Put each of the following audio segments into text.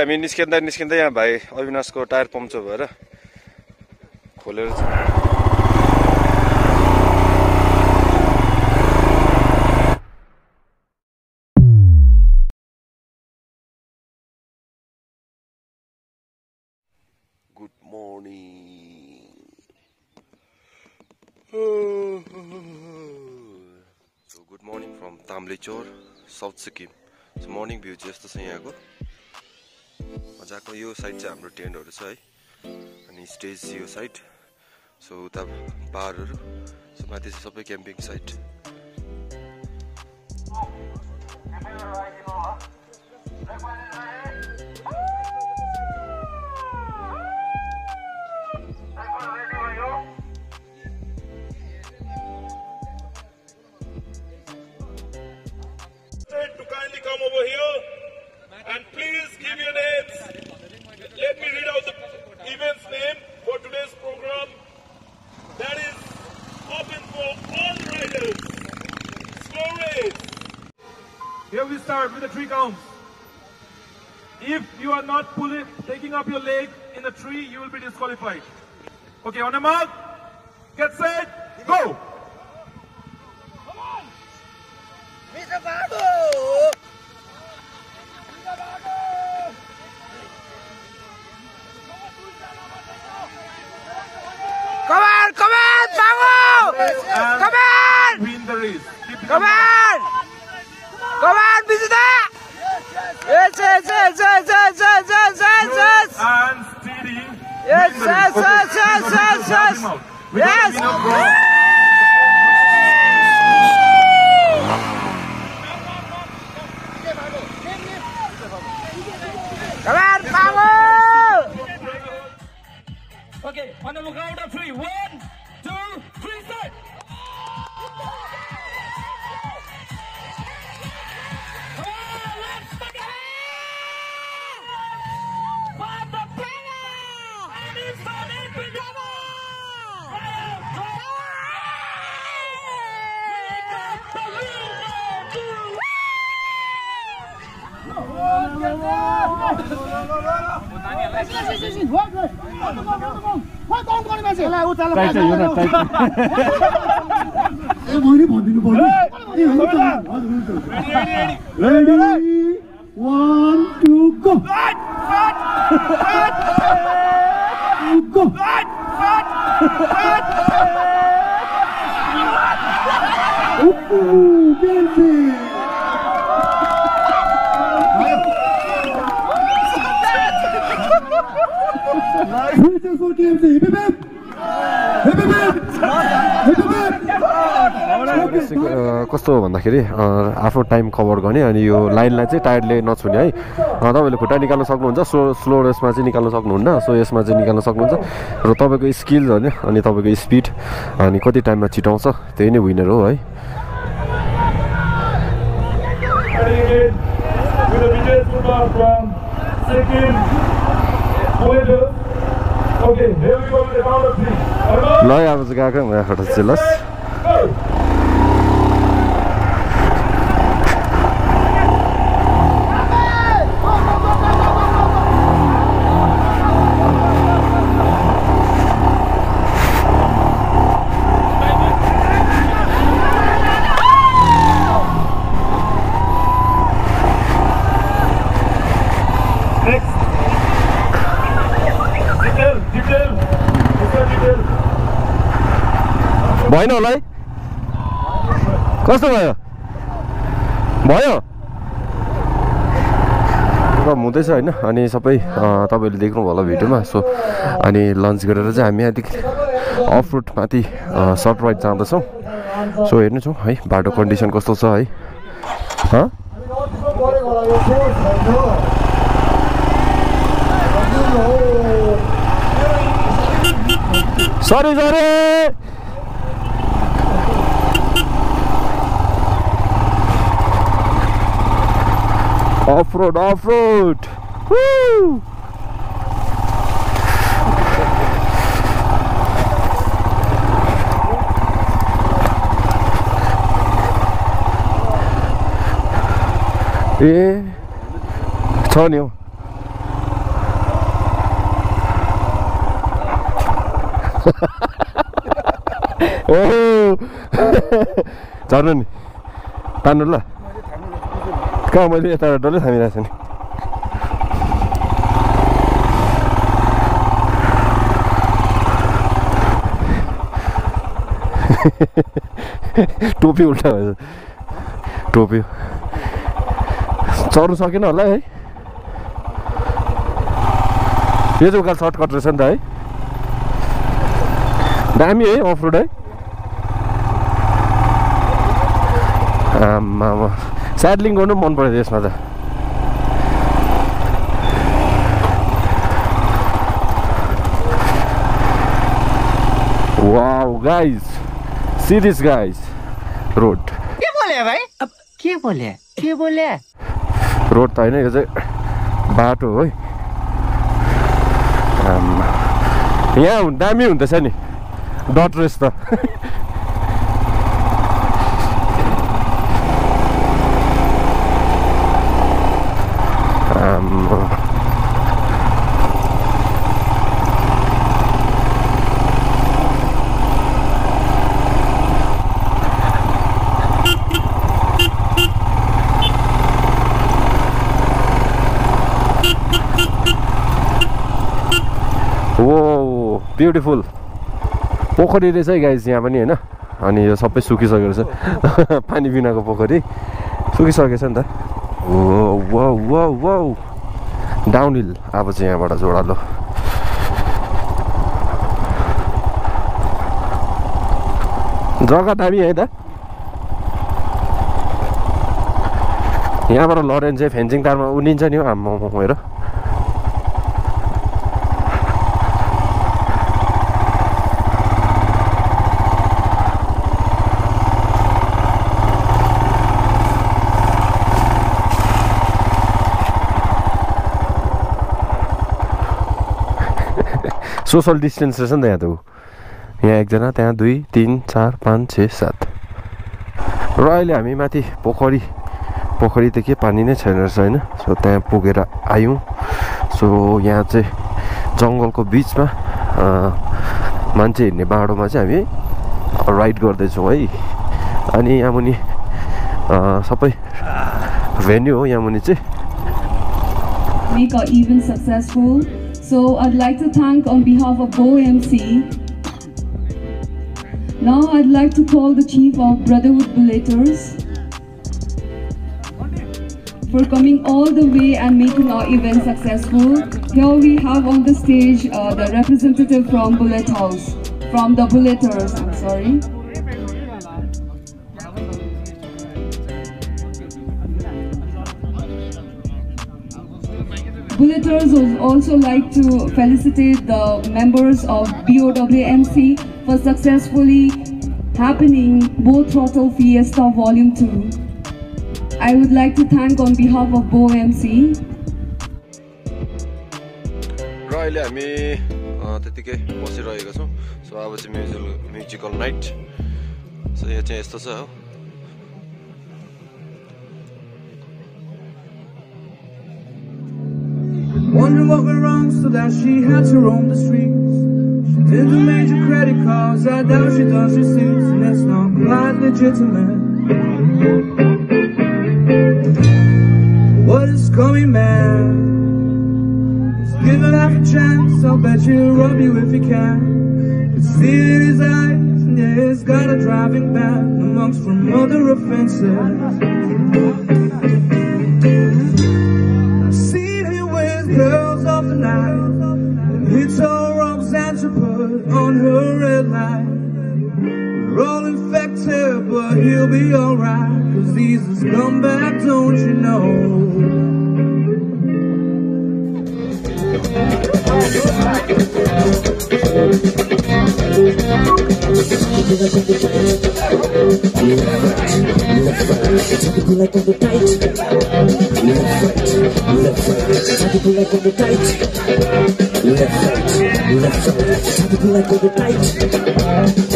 हामी निस्किँदा निस्किँदै यहाँ भाइ अविनाशको टायर पम्चर भएर खोलेर good morning good morning from Tamlechor South Sikkim morning view चाहिँ यस्तो छ यहाँको मजाको यो साइड चाहिँ हाम्रो टेन्टहरू छ है। अनि स्टेज यो साइड सो उता बारहरू सो माथि चाहिँ सबै camping site. With the tree counts. If you are not pulling, taking up your leg in the tree, you will be disqualified. Okay, on a mark, get set, go. Come on, come on, Bango! And Come on! win the race. Come on! Come on, that? Yes, yes, yes, yes, yes, yes, yes, yes, yes. And steady. Yes, yes, yes, yes, yes, yes. Yes. Come on, power. Okay, on the lookout मैले भनिदिनु पऱ्यो कस्तो हो भन्दाखेरि आफ्नो time cover गर्ने अनि यो लाइनलाई चाहिँ टायरले नछुने है। तपाईँले खुट्टा निकाल्न सक्नुहुन्छ स्लो स्लो रेसमा चाहिँ निकाल्न सक्नुहुन्न सो यसमा चाहिँ निकाल्न सक्नुहुन्छ। र तपाईँको स्किल्स होइन अनि तपाईँको स्पिड अनि कति टाइममा छिटाउँछ त्यही नै विनर हो है। From Sikkim. Okay, here we go to the count of three. Lawyer was a have to heard it. भएन होला है? कस्तो भयो? भयो? हुँदैछ होइन। अनि सबै तपाईँहरूले देख्नुभयो होला भिडियोमा। सो अनि लन्च गरेर चाहिँ हामी अलिक अफ रोड माथि सर्ट राइड जाँदैछौँ। सो हेर्नेछौँ है बाटो कन्डिसन कस्तो छ है। हँ? Sorry sorry! Off road off ए छ नि हौ झर्नु नि तान्नु ल कहाँ मैले यता डल्लै थामिरहेको छु नि टोपी उल्टा भएछ टोपी चढ्नु सकेन होला है यो चाहिँ उकालो सर्टकट रहेछ नि त है दामी है अफ रोड है आम्मामा स्याडलिङ गर्नु पनि मन पऱ्यो त्यसमा त। Wow guys see this guys road के बोले भाइ? अब के बोले? के बोले? रोड त होइन यो चाहिँ बाटो हो है। यहाँ दामी हुँदैछ नि। डट रेस त आम्मा। ओ ब्युटिफुल। पोखरी रहेछ है गाइज यहाँ पनि होइन। अनि यो सबै सुकिसकेको रहेछ पानी बिनाको पोखरी सुकिसकेछ नि त। डाउन हिल अब चाहिँ यहाँबाट जोडालो। जग्गा दामी है त। यहाँबाट लरेन चाहिँ फेन्सिङ तारमा उनिन्छ नि हौ आम्मा हेर सोसल रहेछ नि त यहाँ त ऊ। यहाँ एकजना त्यहाँ दुई तिन चार पाँच छ सात। र अहिले हामी माथि पोखरी पोखरी त के पानी नै छैन रहेछ होइन। सो त्यहाँ पुगेर आयौँ। सो यहाँ चाहिँ जङ्गलको बिचमा मान्छे हिँड्ने बाटोमा चाहिँ हामी राइड गर्दैछौँ है। अनि यहाँ मुनि सबै भेन्यू हो। यहाँ मुनि चाहिँ So I'd like to thank on behalf of OMC. Now I'd like to call the chief of Brotherhood Bulleters for coming all the way and making our event successful. Here we have on the stage uh, the representative from Bullet House, from the Bulleters, I'm sorry. Bulleters would also like to felicitate the members of BOWMC for successfully happening both Throttle Fiesta Volume 2. I would like to thank on behalf of BOMC र अहिले हामी अँ, त्यतिकै बसिरहेका छौँ so अब चाहिँ musical musical night so यो चाहिँ यस्तो छ हो Wondering what went wrong so that she had to roam the streets. She didn't major credit cards, I doubt she does receipts, and it's not quite legitimate. What is coming, man? Just give half a chance, I'll bet he'll rub you if he can. You see it in his eyes, and yeah, he's got a driving ban amongst from other offenses. Girls off the night And he told Roxanne to put on her red light. We're all infected but he'll be alright Cause he's a scumbag don't you know People like on the tight, left right, left right. People like on the tight, left right, left right. People like on the tight,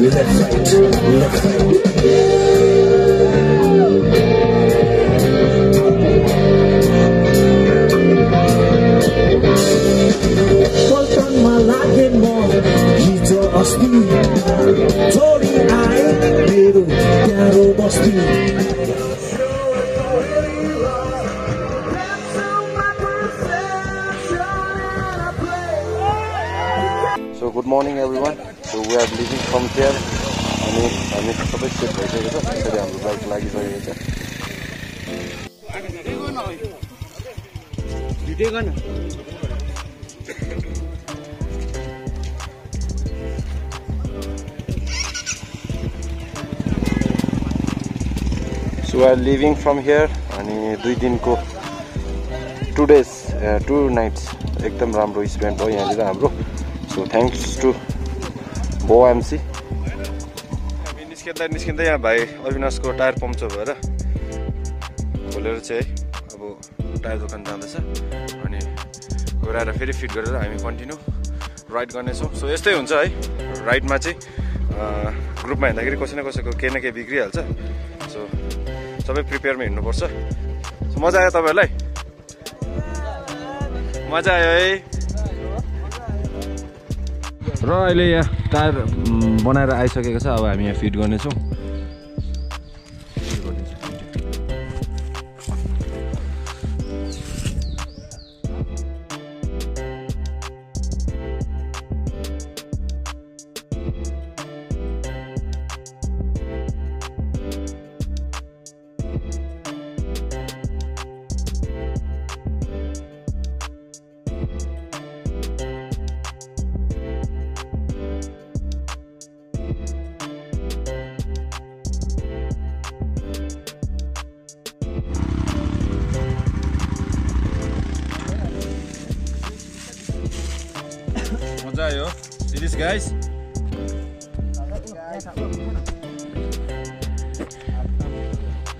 left right, left right. Morning everyone so we are leaving from care अनि हामी सबै set भइसकेको छ यसरी हाम्रो bike लागिसकेको छ so are leaving from here अनि दुई दिनको टु डेज टु नाइट्स एकदम राम्रो स्पेन्ड भयो यहाँनिर हाम्रो सो थ्याङ्क्स टु बो एमसी हामी निस्किँदा निस्किँदै यहाँ भाइ अविनाशको टायर पम्चर भएर खोलेर चाहिँ है अब टायर दोकान जाँदैछ। अनि गएर आएर फेरि फिट गरेर हामी कन्टिन्यू राइड गर्नेछौँ। सो यस्तै हुन्छ है। राइडमा चाहिँ ग्रुपमा हिँड्दाखेरि कसै न कसैको केही न केही बिग्रिहाल्छ। सो सबै प्रिपेयरमा हिँड्नुपर्छ। मजा आयो तपाईँहरूलाई? मजा आयो है। र अहिले यहाँ टायर बनाएर आइसकेको छ अब हामी यहाँ फिट गर्नेछौँ। गाइस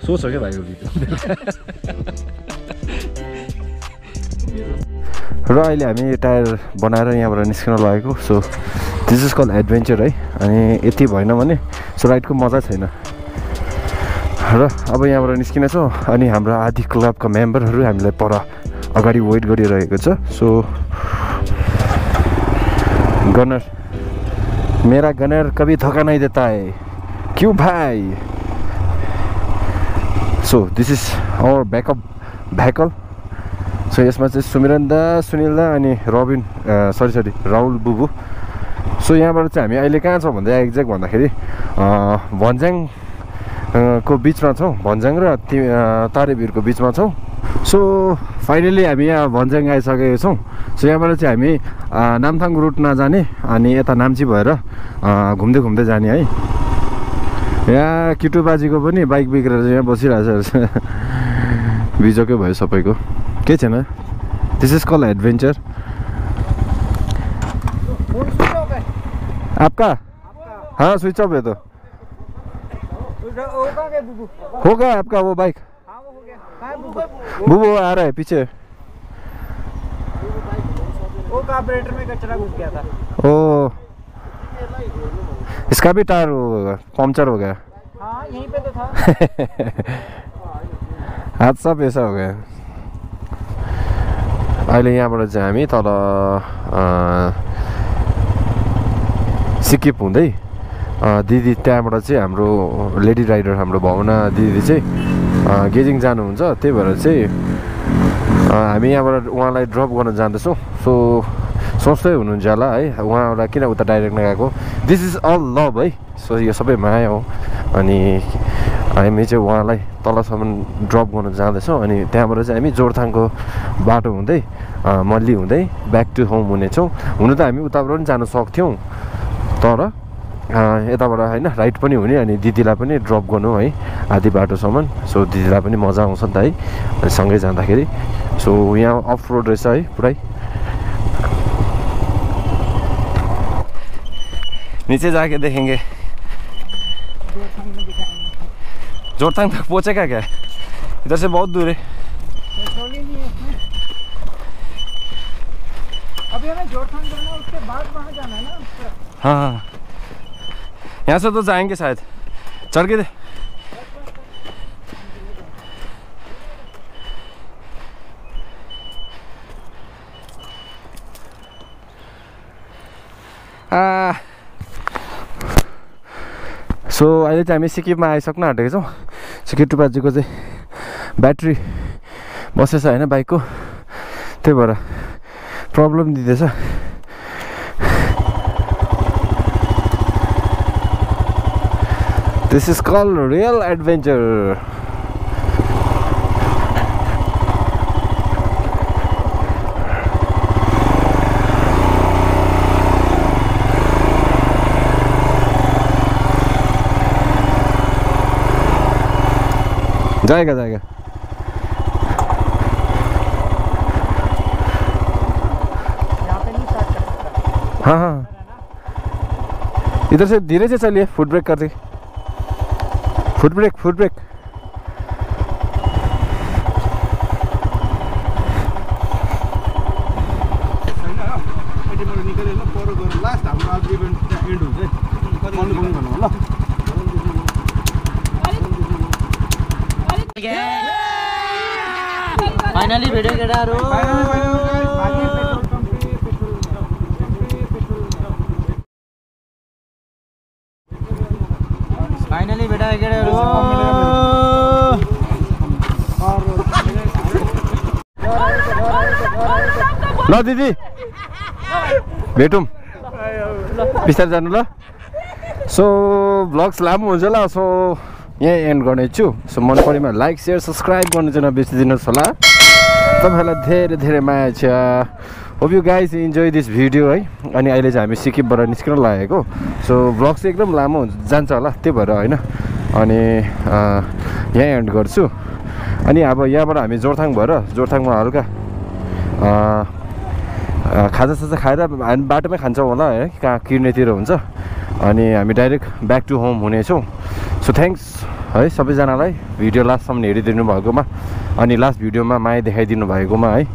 सोच हो क्या भाइको गीत र अहिले हामी टायर बनाएर यहाँबाट निस्किन लागेको so this is call adventure है? अनि यति भएन भने सो राइडको मजा छैन। र अब यहाँबाट निस्किनेछौँ। अनि हाम्रो आदि क्लबका मेम्बरहरू हामीलाई पर अगाडि वेट गरिरहेको छ। सो गनर मेरा गनर कभी धोखा नहीं देता है। क्यों भाई? So this is our backup vehicle so यसमा चाहिँ सुमिरन दा सुनिल दा अनि रबिन सरी सरी राहुल बुबु सो यहाँबाट चाहिँ हामी अहिले कहाँ छौँ भन्दा एक्ज्याक्ट भन्दाखेरि अँ, भन्ज्याङ अँ, को बिचमा छौँ। भन्ज्याङ र अँ, तारेभिरको बिचमा छौँ। सो फाइनली हामी यहाँ भन्ज्याङ आइसकेको छौँ सो यहाँबाट चाहिँ हामी नामथाङ रुट नजाने अनि यता नाम्ची भएर घुम्दै घुम्दै जाने है। यहाँ किटु बाजीको पनि बाइक बिग्रेर यहाँ बसिरहेको छ बिजोकै भयो सबैको। केही छैन? दिस इज कल एडभेन्चर आपका? हाँ स्विच ऑफ है तो। हो गया आपका वो बाइक। बुबू आ रहा है पीछे। वो कार्बोरेटर में कचरा घुस गया था। ओ इसका भी टायर वो पंक्चर हो गया। हाँ यहीं पे तो था। हादसा पेसा हो गया। अहिले यहाँबाट चाहिँ हामी तल अँ, सिकिप हुँदै। दिदी त्यहाँबाट चाहिँ हाम्रो लेडी राइडर हाम्रो भावना दिदी चाहिँ गेजिङ जानुहुन्छ त्यही भएर चाहिँ हामी यहाँबाट उहाँलाई ड्रप गर्न जाँदैछौँ। सो सोच्दै हुनुहुन्छ होला है उहाँबाट किन उता डाइरेक्ट नगएको? दिस इज अल लभ है। सो यो सबै माया हो। अनि हामी चाहिँ उहाँलाई तलसम्म ड्रप गर्न जाँदैछौँ। अनि त्यहाँबाट चाहिँ हामी जोरथाङको बाटो हुँदै मल्ली हुँदै ब्याक टु होम हुनेछौँ। हुनु त हामी उताबाट पनि जानु सक्थ्यौँ तर यताबाट होइन राइड पनि हुने अनि दिदीलाई पनि ड्रप गर्नु है आधी बाटोसम्म। सो दिदीलाई पनि मजा आउँछ नि त है अनि सँगै जाँदाखेरि। सो यहाँ अफ रोड रहेछ है पुरै। नीचे जाके देखेंगे। जोरथांग तक पहुंचेगा क्या? इधर से बहुत दूर है। अभी हमें जोरथांग जाना उसके बाद वहाँ जाना है ना हाँ। यहाँ से तो जाएंगे शायद चढ़ के दे आ। सो अहिले चाहिँ हामी सिक्किममा आइसक्न आँटेको छौँ। सिक्किम टुपाजीको चाहिँ ब्याट्री बसेछ होइन बाइकको। त्यही भएर प्रब्लम दिँदैछ। This is call real adventure जाएगा जाएगा। हाँ हाँ। इधर से धीरे से चलिए फुट ब्रेक कर दी। Foot brake foot brake finally video केटाहरू ल दिदी। भेटौँ। बिस्तारै जानु ल। सो भ्लग्स लामो हुन्छ ल सो यहीँ एन्ड गर्नेछु। सो मन परेमा लाइक सेयर सब्सक्राइब गर्नु चाहिँ नबिर्सिदिनुहोस् होला। तपाईँहरूलाई धेरै धेरै माया छ। Hope you guys enjoy this video है। अनि अहिले चाहिँ हामी सिक्किमबाट निस्किन लागेको। सो भ्लग चाहिँ एकदम लामो हुन्छ। जान्छ होला त्यही भएर होइन। अनि यहीँ एन्ड गर्छु। अनि अब यहाँबाट हामी जोरथाङ भएर जोरथाङमा हल्का खाजासाजा खाएर हामी बाटोमै खान्छौँ होला है। कहाँ किर्नेतिर हुन्छ। अनि हामी डाइरेक्ट ब्याक टु होम हुनेछौँ। सो थ्याङ्क्स है सबैजनालाई भिडियो लास्टसम्म हेरिदिनु भएकोमा। अनि लास्ट भिडियोमा माया देखाइदिनु भएकोमा है।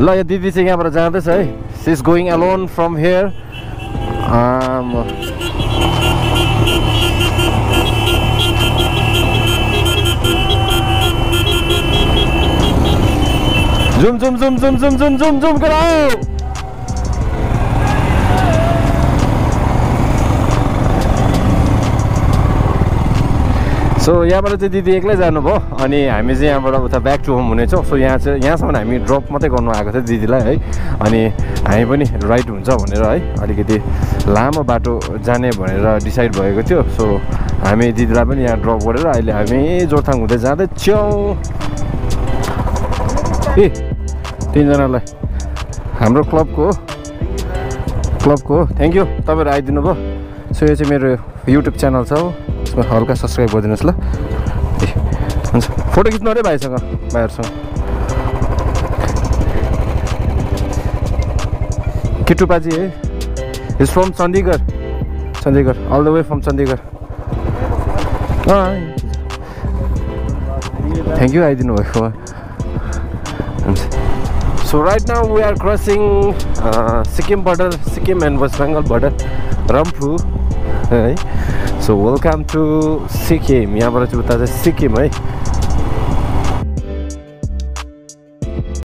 ल यो दिदी चाहिँ यहाँबाट जाँदैछ है। She is going alone from here zoom zoom zoom zoom zoom zoom zoom zoom गराओ so यहाँबाट चाहिँ दिदी एक्लै जानुभयो अनि हामी चाहिँ यहाँबाट उता ब्याक टु होम हुनेछौँ। सो यहाँ चाहिँ यहाँसम्म हामी ड्रप मात्रै गर्नु आएको थियो दिदीलाई है। अनि हामी पनि राइड हुन्छ भनेर है अलिकति लामो बाटो जाने भनेर डिसाइड भएको थियो। सो हामी दिदीलाई पनि यहाँ ड्रप गरेर अहिले हामी जोरथाङ हुँदै जाँदैछौँ ए तिनजनालाई हाम्रो क्लबको क्लबको हो थ्याङ्क यू तपाईँहरू आइदिनु भयो। सो यो चाहिँ मेरो युट्युब च्यानल छ हो। यसमा हल्का सब्सक्राइब गरिदिनुहोस् ल। हुन्छ। फोटो खिच्नु अरे भाइसँग भाइहरूसँग। किटुपाजी है is from Chandigarh Chandigarh all the way from Chandigarh thank you आइदिनु भएको so right now we are crossing uh, Sikkim border Sikkim and West Bengal border Ramphu So, welcome to Sikkim. Sikkim यहाँबाट चाहिँ उता चाहिँ